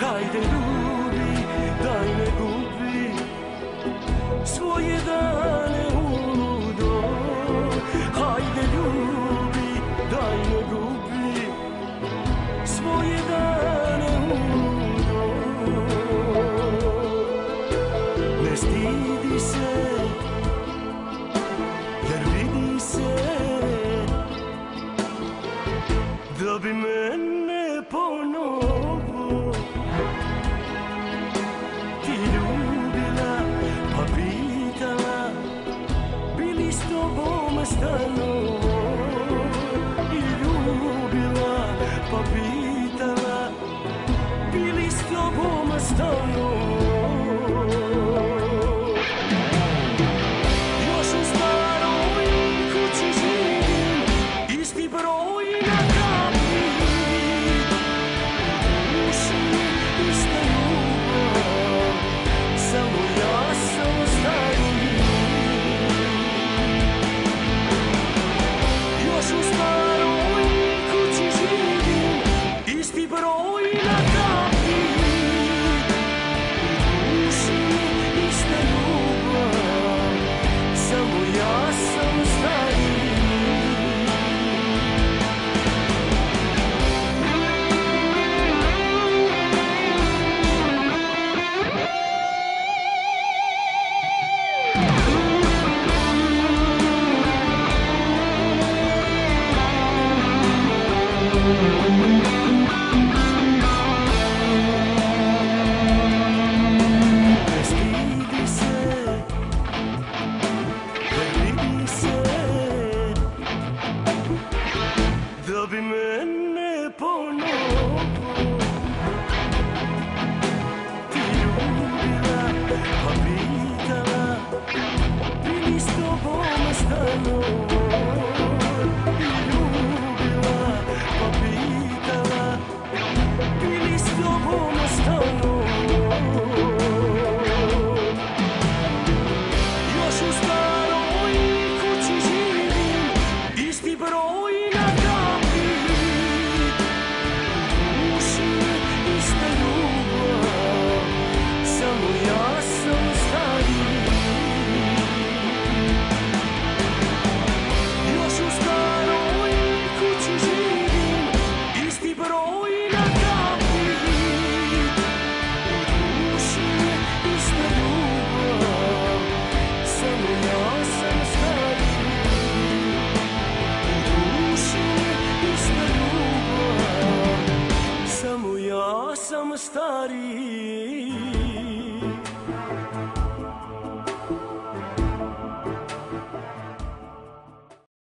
Hajde ljubi, daj ne gubi svoje dane uludo. Hajde ljubi, daj ne gubi svoje dane popitala Bili s tobom stanu. Samo ja sam staj I'll be men. Hari